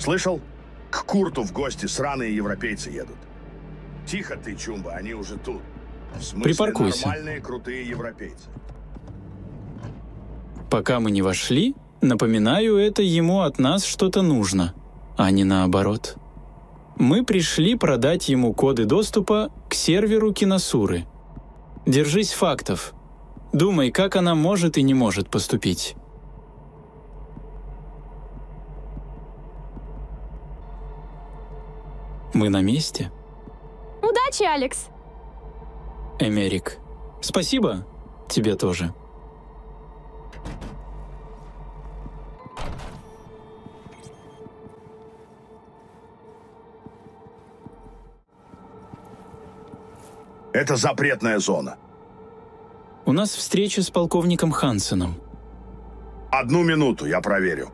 Слышал? К Курту в гости сраные европейцы едут. Тихо ты, Чумба, они уже тут. В смысле Припаркуйся. нормальные крутые европейцы. Пока мы не вошли, напоминаю, это ему от нас что-то нужно, а не наоборот. Мы пришли продать ему коды доступа к серверу Киносуры. Держись фактов. Думай, как она может и не может поступить. Мы на месте, Удачи, Алекс! Эмерик. Спасибо. Тебе тоже. Это запретная зона. У нас встреча с полковником Хансеном. Одну минуту, я проверю.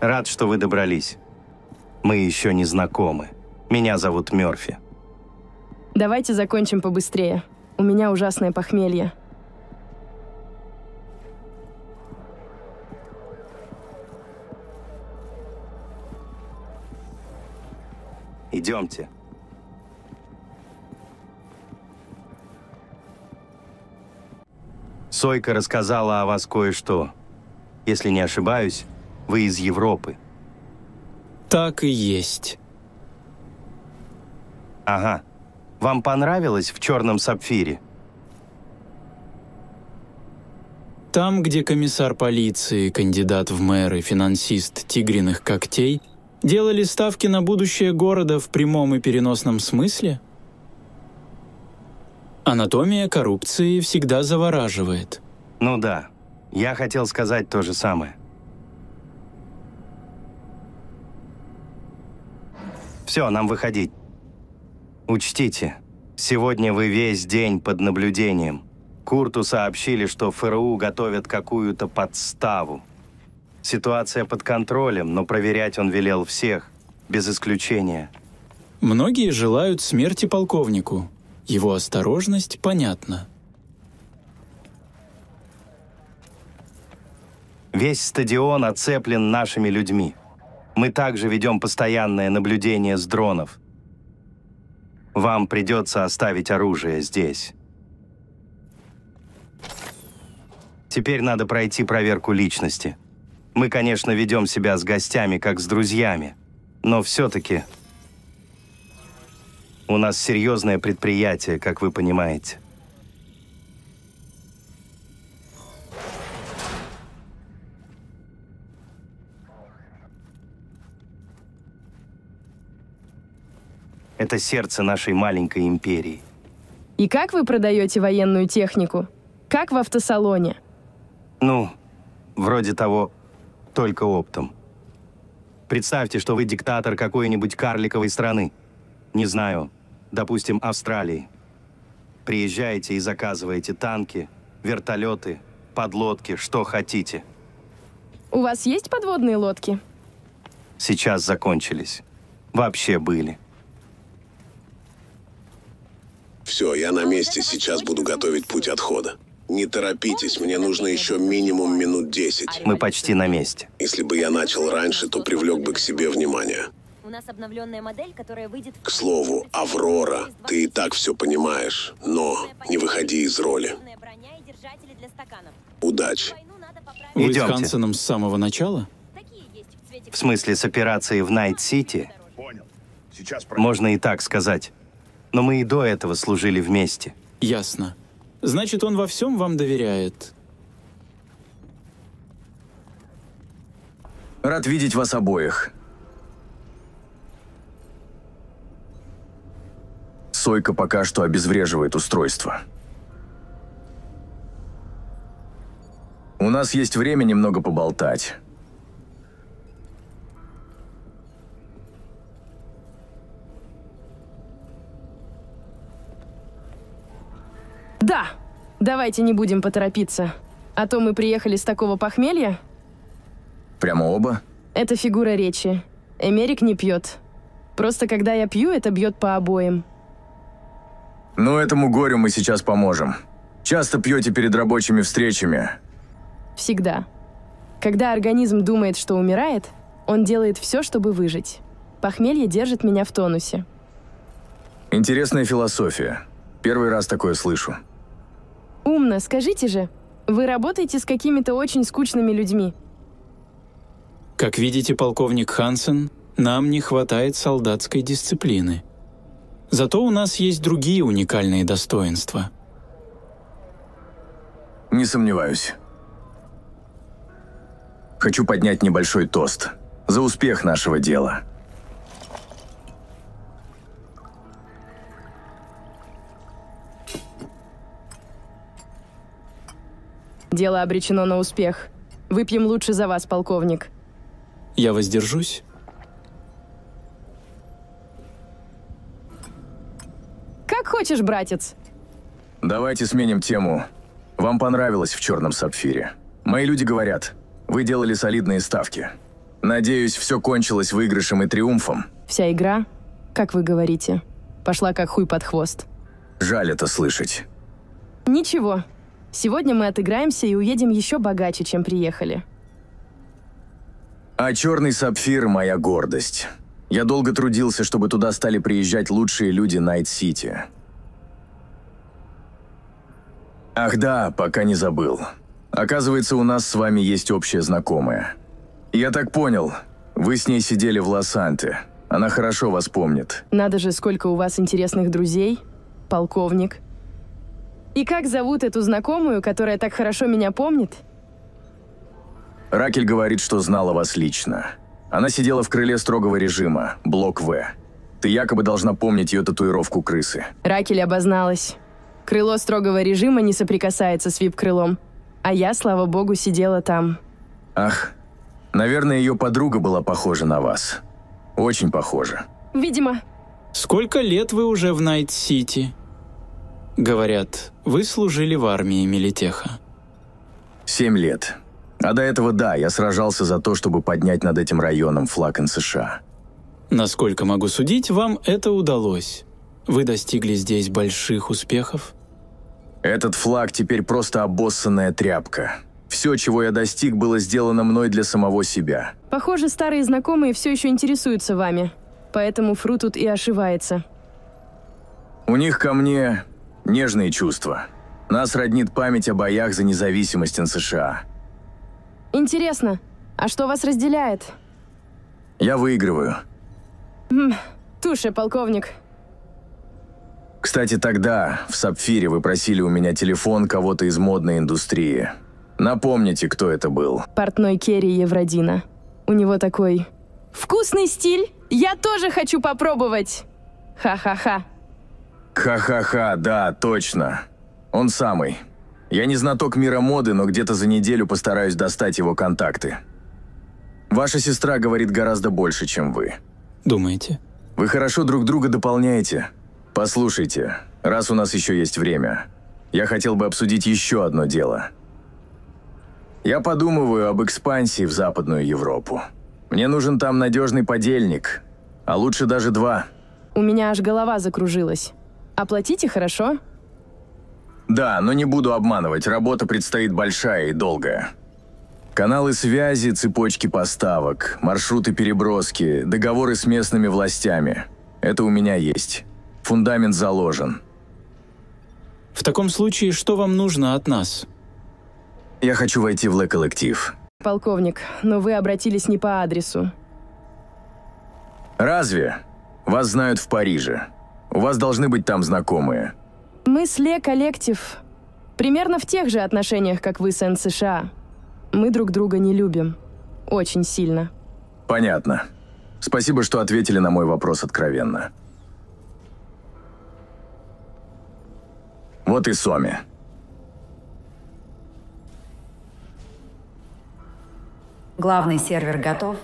Рад, что вы добрались. Мы еще не знакомы. Меня зовут Мёрфи. Давайте закончим побыстрее. У меня ужасное похмелье. Идемте. Сойка рассказала о вас кое-что. Если не ошибаюсь, вы из Европы. Так и есть. Ага. Вам понравилось в черном сапфире? Там, где комиссар полиции, кандидат в мэры, финансист тигриных когтей делали ставки на будущее города в прямом и переносном смысле? Анатомия коррупции всегда завораживает. Ну да. Я хотел сказать то же самое. Все, нам выходить. Учтите, сегодня вы весь день под наблюдением. Курту сообщили, что ФРУ готовят какую-то подставу. Ситуация под контролем, но проверять он велел всех, без исключения. Многие желают смерти полковнику. Его осторожность понятна. Весь стадион оцеплен нашими людьми. Мы также ведем постоянное наблюдение с дронов. Вам придется оставить оружие здесь. Теперь надо пройти проверку личности. Мы, конечно, ведем себя с гостями, как с друзьями, но все-таки у нас серьезное предприятие, как вы понимаете. Это сердце нашей маленькой империи. И как вы продаете военную технику? Как в автосалоне? Ну, вроде того, только оптом. Представьте, что вы диктатор какой-нибудь карликовой страны. Не знаю, допустим, Австралии. Приезжаете и заказываете танки, вертолеты, подлодки, что хотите. У вас есть подводные лодки? Сейчас закончились. Вообще были. Все, я на месте, сейчас буду готовить путь отхода. Не торопитесь, мне нужно еще минимум минут 10. Мы почти на месте. Если бы я начал раньше, то привлек бы к себе внимание. У нас обновленная модель, которая выйдет... К слову, Аврора, ты и так все понимаешь, но не выходи из роли. Удачи. Вы Идемте. с Хансеном с самого начала? В смысле, с операцией в Найт-Сити, можно и так сказать. Но мы и до этого служили вместе. Ясно. Значит, он во всем вам доверяет. Рад видеть вас обоих. Сойка пока что обезвреживает устройство. У нас есть время немного поболтать. Давайте не будем поторопиться. А то мы приехали с такого похмелья. Прямо оба? Это фигура речи. Эмерик не пьет. Просто когда я пью, это бьет по обоим. Ну, этому горю мы сейчас поможем. Часто пьете перед рабочими встречами. Всегда. Когда организм думает, что умирает, он делает все, чтобы выжить. Похмелье держит меня в тонусе. Интересная философия. Первый раз такое слышу. Умно, скажите же, вы работаете с какими-то очень скучными людьми. Как видите, полковник Хансен, нам не хватает солдатской дисциплины. Зато у нас есть другие уникальные достоинства. Не сомневаюсь. Хочу поднять небольшой тост. За успех нашего дела. Дело обречено на успех. Выпьем лучше за вас, полковник. Я воздержусь. Как хочешь, братец. Давайте сменим тему. Вам понравилось в «Черном сапфире». Мои люди говорят, вы делали солидные ставки. Надеюсь, все кончилось выигрышем и триумфом. Вся игра, как вы говорите, пошла как хуй под хвост. Жаль это слышать. Ничего. Сегодня мы отыграемся и уедем еще богаче, чем приехали. А «Черный сапфир» — моя гордость. Я долго трудился, чтобы туда стали приезжать лучшие люди Найт-Сити. Ах да, пока не забыл. Оказывается, у нас с вами есть общая знакомая. Я так понял, вы с ней сидели в Лос-Анте. Она хорошо вас помнит. Надо же, сколько у вас интересных друзей, полковник. И как зовут эту знакомую, которая так хорошо меня помнит? Ракель говорит, что знала вас лично. Она сидела в крыле строгого режима, блок В. Ты якобы должна помнить ее татуировку крысы. Ракель обозналась. Крыло строгого режима не соприкасается с вип-крылом. А я, слава богу, сидела там. Ах, наверное, ее подруга была похожа на вас. Очень похожа. Видимо. Сколько лет вы уже в Найт-Сити? Говорят, вы служили в армии Милитеха. Семь лет. А до этого, да, я сражался за то, чтобы поднять над этим районом флаг НСШ. Насколько могу судить, вам это удалось. Вы достигли здесь больших успехов? Этот флаг теперь просто обоссанная тряпка. Все, чего я достиг, было сделано мной для самого себя. Похоже, старые знакомые все еще интересуются вами. Поэтому Фру тут и ошивается. У них ко мне нежные чувства. Нас роднит память о боях за независимость НСШ. Интересно, а что вас разделяет? Я выигрываю. Туше, полковник. Кстати, тогда, в Сапфире, вы просили у меня телефон кого-то из модной индустрии. Напомните, кто это был. Портной Керри Евродина. У него такой... Вкусный стиль! Я тоже хочу попробовать! Ха-ха-ха. Ха-ха-ха, да, точно. Он самый. Я не знаток мира моды, но где-то за неделю постараюсь достать его контакты. Ваша сестра говорит гораздо больше, чем вы. Думаете? Вы хорошо друг друга дополняете. Послушайте, раз у нас еще есть время, я хотел бы обсудить еще одно дело. Я подумываю об экспансии в Западную Европу. Мне нужен там надежный подельник, а лучше даже два. У меня аж голова закружилась. Оплатите хорошо? Да, но не буду обманывать, работа предстоит большая и долгая. Каналы связи, цепочки поставок, маршруты переброски, договоры с местными властями. Это у меня есть. Фундамент заложен. В таком случае, что вам нужно от нас? Я хочу войти в Лэ-коллектив. Полковник, но вы обратились не по адресу. Разве? Вас знают в Париже. У вас должны быть там знакомые. Мы с Ле коллектив примерно в тех же отношениях, как вы с НСША. Мы друг друга не любим. Очень сильно. Понятно. Спасибо, что ответили на мой вопрос откровенно. Вот и Соми. Главный сервер готов.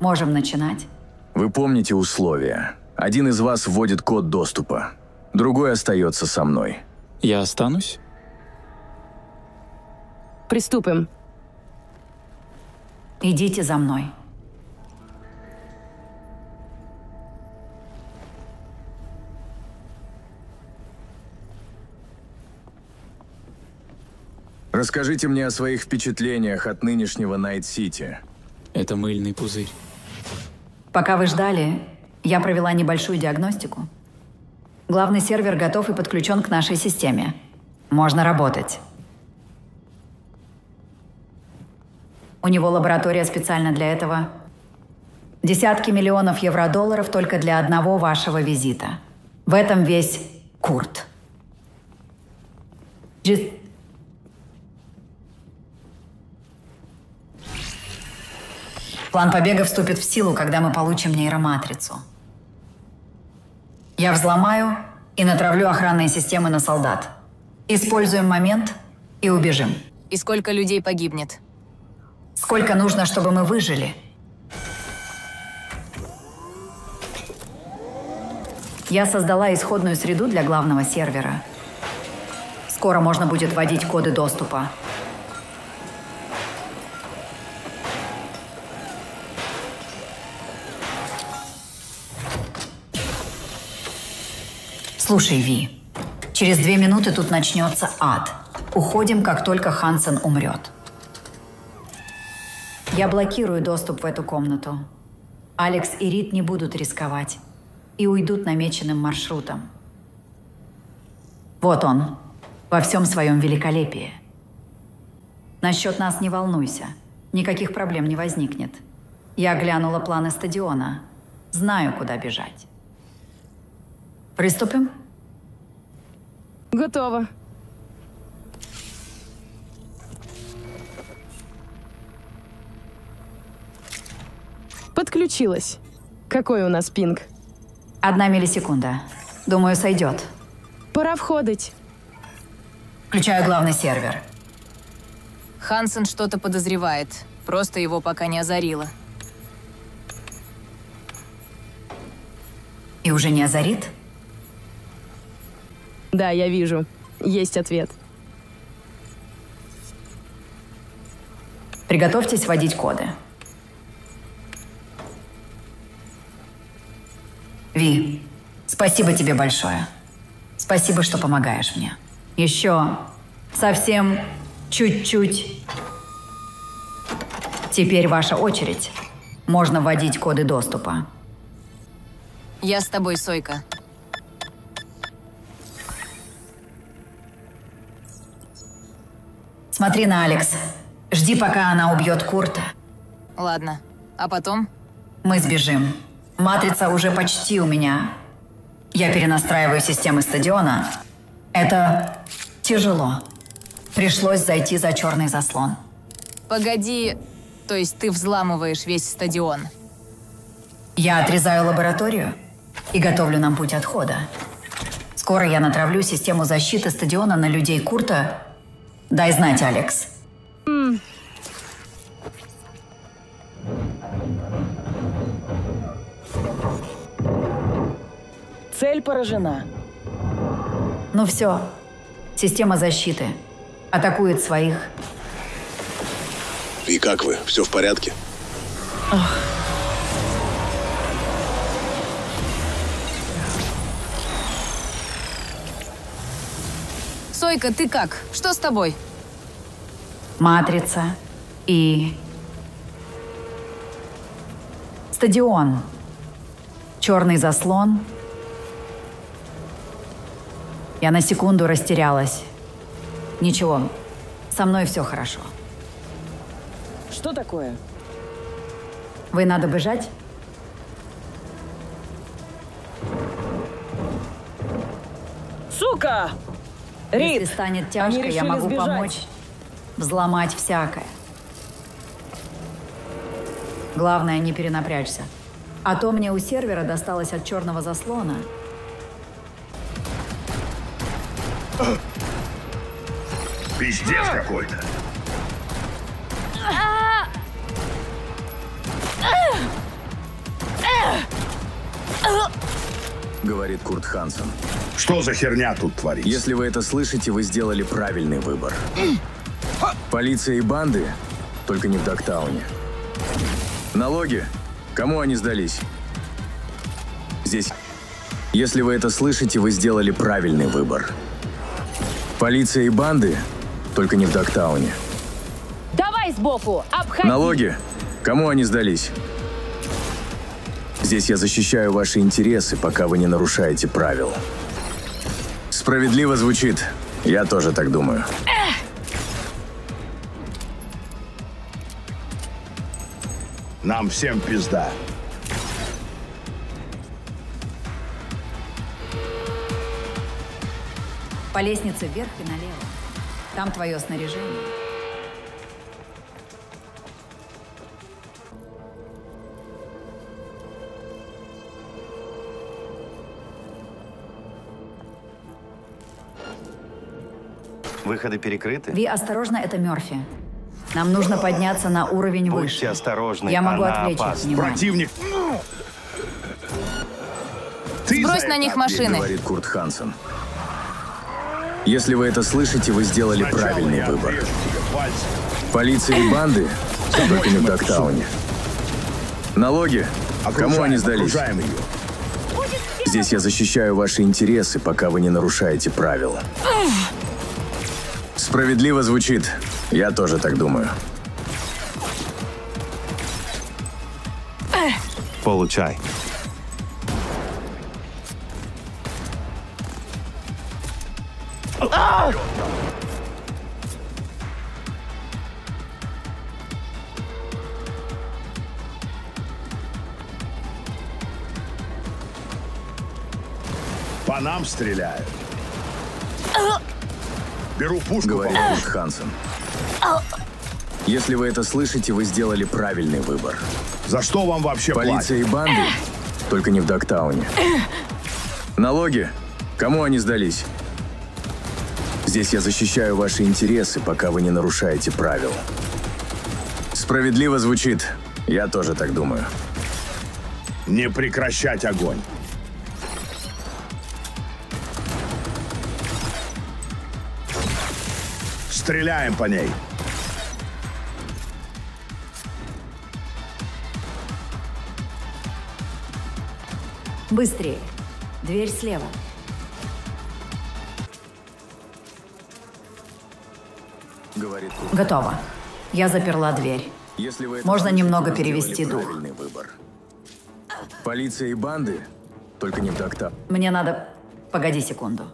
Можем начинать. Вы помните условия. Один из вас вводит код доступа. Другой остается со мной. Я останусь? Приступим. Идите за мной. Расскажите мне о своих впечатлениях от нынешнего Найт-Сити. Это мыльный пузырь. Пока вы ждали, я провела небольшую диагностику. Главный сервер готов и подключен к нашей системе. Можно работать. У него лаборатория специально для этого. Десятки миллионов евро-долларов только для одного вашего визита. В этом весь Курт. Джи- План побега вступит в силу, когда мы получим нейроматрицу. Я взломаю и натравлю охранные системы на солдат. Используем момент и убежим. И сколько людей погибнет? Сколько нужно, чтобы мы выжили? Я создала исходную среду для главного сервера. Скоро можно будет вводить коды доступа. Слушай, Ви, через две минуты тут начнется ад. Уходим, как только Хансен умрет. Я блокирую доступ в эту комнату. Алекс и Рит не будут рисковать и уйдут намеченным маршрутом. Вот он, во всем своем великолепии. Насчет нас не волнуйся, никаких проблем не возникнет. Я глянула планы стадиона, знаю, куда бежать. Приступим? Готово. Подключилась. Какой у нас пинг? Одна миллисекунда. Думаю, сойдет. Пора входить. Включаю главный сервер. Хансен что-то подозревает. Просто его пока не озарило. И уже не озарит? Да, я вижу. Есть ответ. Приготовьтесь вводить коды. Ви, спасибо тебе большое. Спасибо, что помогаешь мне. Еще совсем чуть-чуть. Теперь ваша очередь. Можно вводить коды доступа. Я с тобой, Сойка. Смотри на Алекс. Жди, пока она убьет Курта. Ладно. А потом? Мы сбежим. Матрица уже почти у меня. Я перенастраиваю системы стадиона. Это тяжело. Пришлось зайти за черный заслон. Погоди. То есть ты взламываешь весь стадион? Я отрезаю лабораторию и готовлю нам путь отхода. Скоро я натравлю систему защиты стадиона на людей Курта. Дай знать, Алекс. Цель поражена. Ну все. Система защиты. Атакует своих. И как вы? Все в порядке? Сойка, ты как? Что с тобой? Матрица и... Стадион. Черный заслон. Я на секунду растерялась. Ничего, со мной все хорошо. Что такое? Вы надо бежать? Сука! Если станет тяжко, я могу сбежать. помочь взломать всякое. Главное, не перенапрячься. А то мне у сервера досталось от черного заслона. Пиздец какой-то. Говорит Курт Хансен. Что за херня тут творится? Если вы это слышите, вы сделали правильный выбор. Полиция и банды, только не в Дактауне. Налоги? Кому они сдались? Здесь. Если вы это слышите, вы сделали правильный выбор. Полиция и банды, только не в Дактауне. Давай сбоку! Обходи! Налоги? Кому они сдались? Здесь я защищаю ваши интересы, пока вы не нарушаете правил. Справедливо звучит. Я тоже так думаю. Нам всем пизда. По лестнице вверх и налево. Там твое снаряжение. Выходы перекрыты? Ви, осторожно, это Мерфи. Нам нужно подняться на уровень Будьте выше. осторожны, Я могу отвлечь их опасна. внимание. Противник... Ты Сбрось на них машины. Говорит Курт Хансен. Если вы это слышите, вы сделали Сначала правильный выбор. Полиция и банды? Только не в эту Дактауне. Налоги? Кому Окружаем, они сдались? Здесь я защищаю ваши интересы, пока вы не нарушаете правила. Справедливо звучит. Я тоже так думаю. Получай. По нам стреляют. Беру пушку. Говорит Хансен. Если вы это слышите, вы сделали правильный выбор. За что вам вообще Полиция и банды? Только не в Дактауне. Налоги? Кому они сдались? Здесь я защищаю ваши интересы, пока вы не нарушаете правил. Справедливо звучит. Я тоже так думаю. платят? Не прекращать огонь. Стреляем по ней. Быстрее. Дверь слева. Говорит Курт. Готово. Я заперла дверь. Если вы Можно немного вы перевести дух. выбор. Полиция и банды? Только не в Дактауне. Мне надо... Погоди секунду.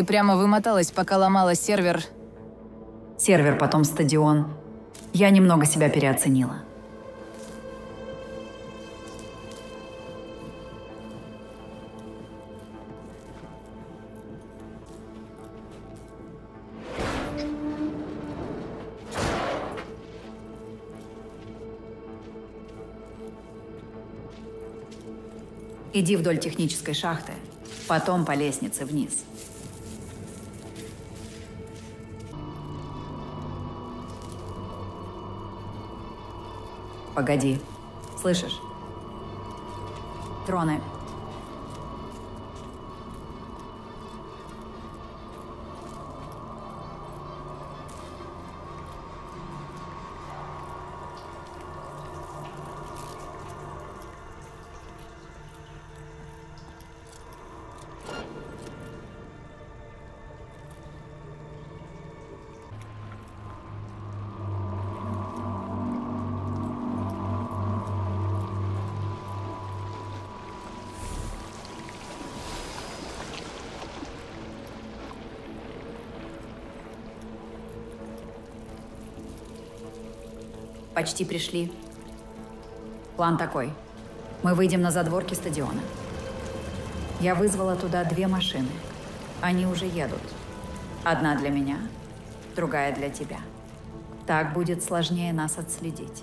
Ты прямо вымоталась, пока ломала сервер. Сервер, потом стадион. Я немного себя переоценила. Иди вдоль технической шахты, потом по лестнице вниз. Погоди. Слышишь? Троны. Почти пришли. План такой. Мы выйдем на задворки стадиона. Я вызвала туда две машины. Они уже едут. Одна для меня, другая для тебя. Так будет сложнее нас отследить.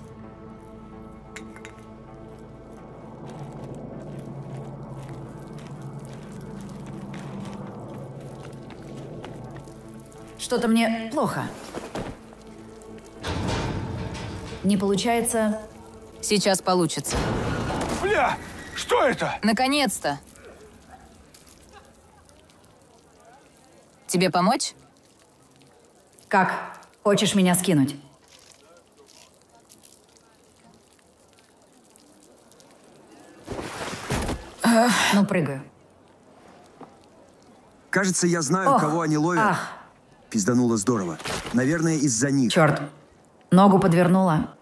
Что-то мне плохо. Не получается... Сейчас получится. Бля, что это? Наконец-то! Тебе помочь? Как? Хочешь меня скинуть? Ну, прыгаю. Кажется, я знаю, Ох, кого они ловят. ах. Пиздануло здорово. Наверное, из-за них. Черт. Ногу подвернула.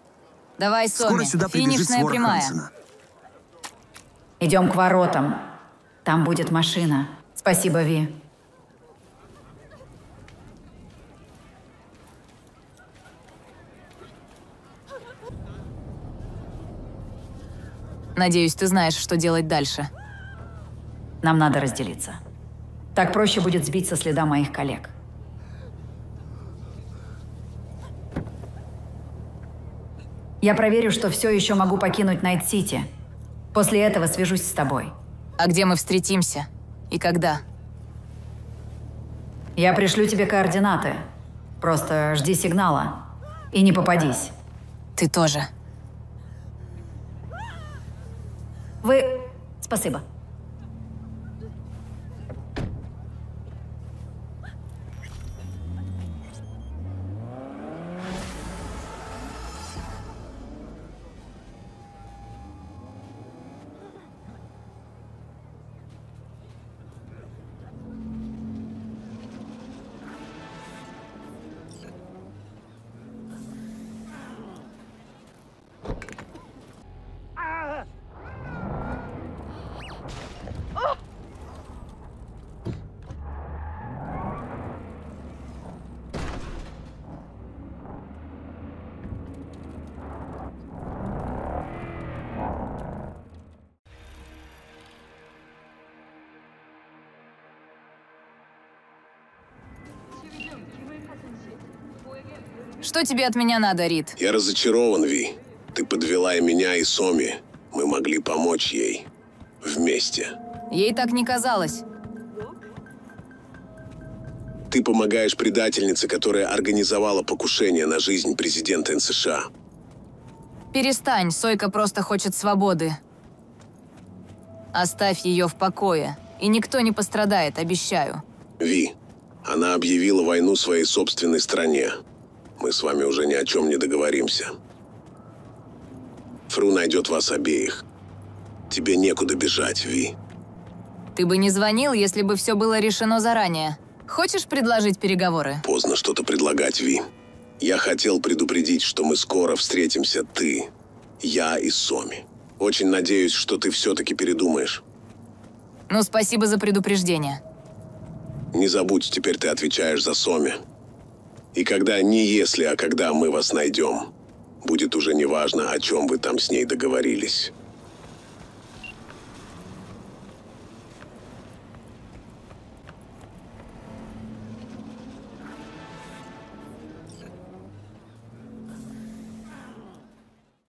Давай, Скоро Соми, сюда прибежит финишная прямая. Хансена. Идем к воротам. Там будет машина. Спасибо, Ви. Надеюсь, ты знаешь, что делать дальше. Нам надо разделиться. Так проще будет сбить со следа моих коллег. Я проверю, что все еще могу покинуть Найт-Сити. После этого свяжусь с тобой. А где мы встретимся? И когда? Я пришлю тебе координаты. Просто жди сигнала. И не попадись. Ты тоже. Вы... Спасибо. Что тебе от меня надо, Рид? Я разочарован, Ви. Ты подвела и меня, и Соми. Мы могли помочь ей. Вместе. Ей так не казалось. Ты помогаешь предательнице, которая организовала покушение на жизнь президента НСШ. Перестань, Сойка просто хочет свободы. Оставь ее в покое, и никто не пострадает, обещаю. Ви, она объявила войну своей собственной стране. Мы с вами уже ни о чем не договоримся. Фру найдет вас обеих. Тебе некуда бежать, Ви. Ты бы не звонил, если бы все было решено заранее. Хочешь предложить переговоры? Поздно что-то предлагать, Ви. Я хотел предупредить, что мы скоро встретимся, ты, я и Соми. Очень надеюсь, что ты все-таки передумаешь. Ну, спасибо за предупреждение. Не забудь, теперь ты отвечаешь за Соми. И когда не если, а когда мы вас найдем, будет уже неважно, о чем вы там с ней договорились.